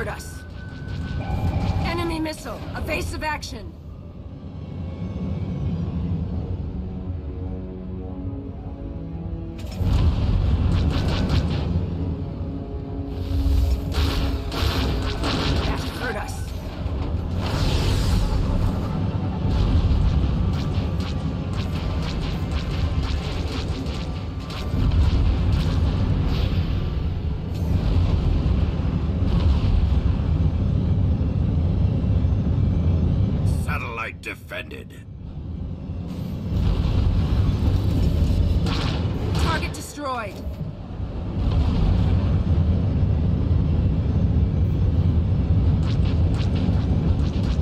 hurt us. Enemy missile. Evasive action. Target destroyed.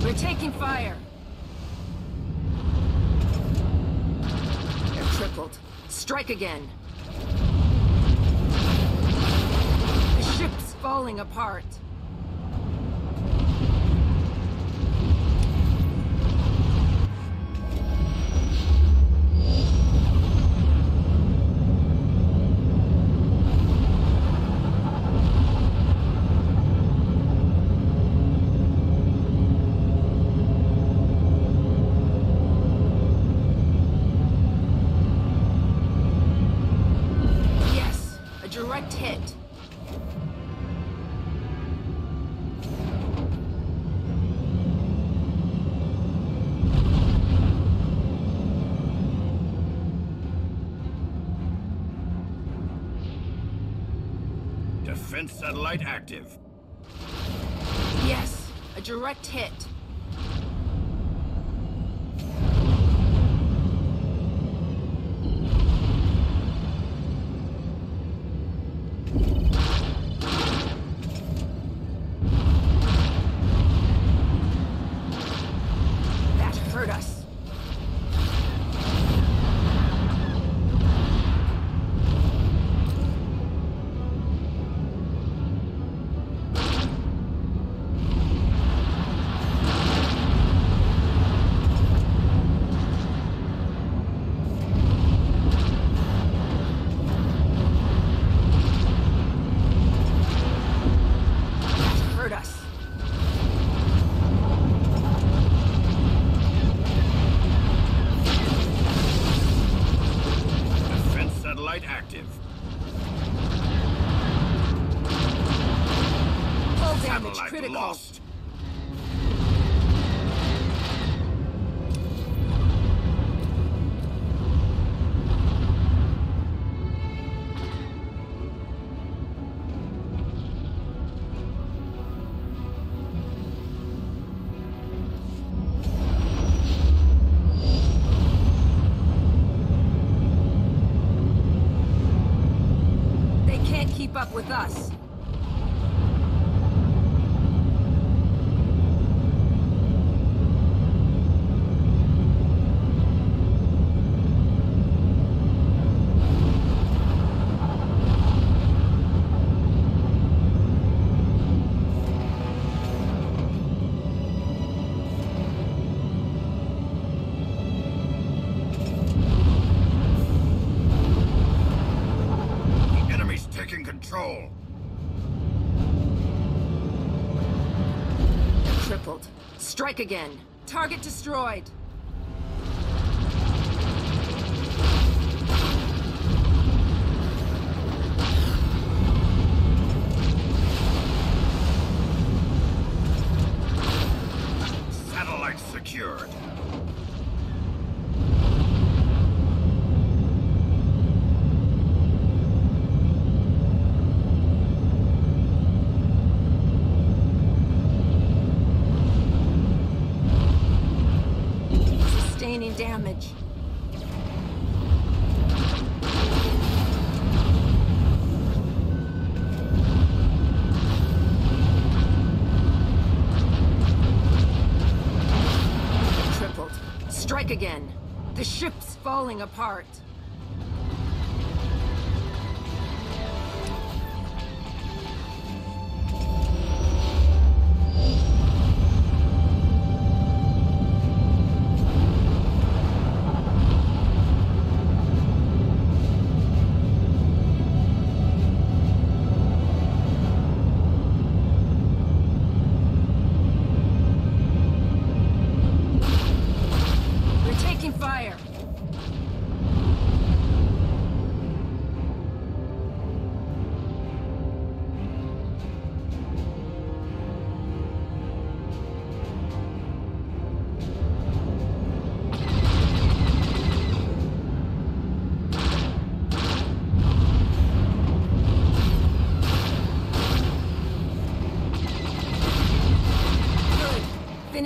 We're taking fire. They're crippled. Strike again. The ship's falling apart. Hit. Defense satellite active. Yes, a direct hit. Satellite. Full damage Satellite critical. lost. Us. Control. Crippled. Strike again. Target destroyed. Sustaining damage. Crippled. Strike again. The ship's falling apart.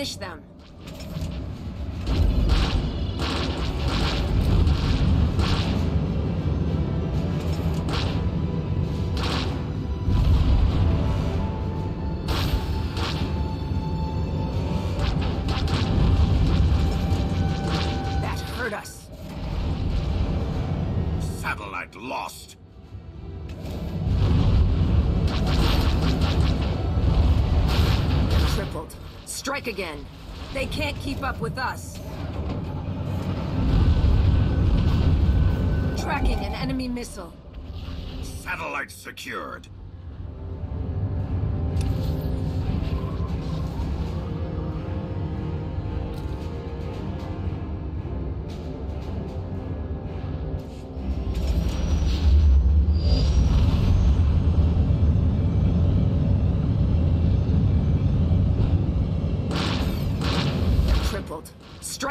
Finish them. Strike again. They can't keep up with us. Tracking an enemy missile. Satellite secured.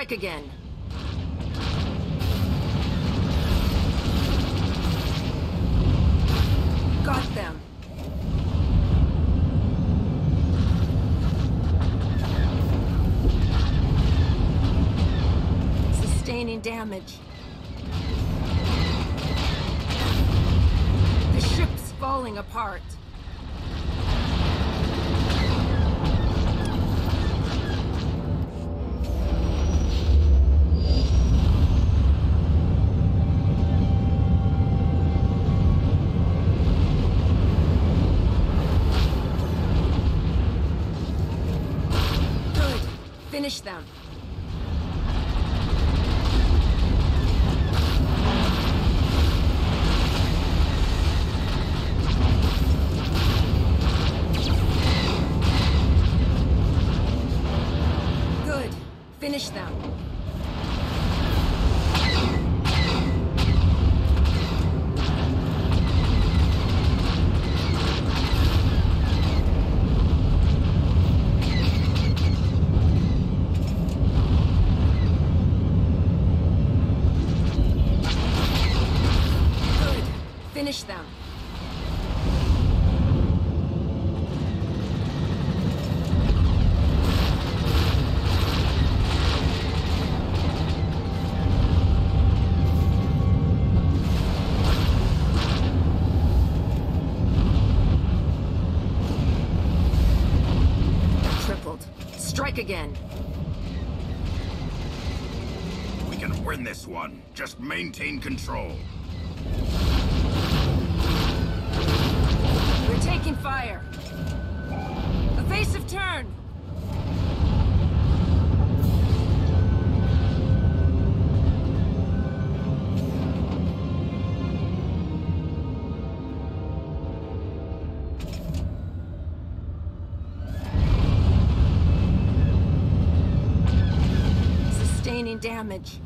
Strike again. Got them. Sustaining damage. The ship's falling apart. Finish again. We can win this one. Just maintain control. We're taking fire. Evasive turn. damage.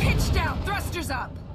Pitched out, thrusters up!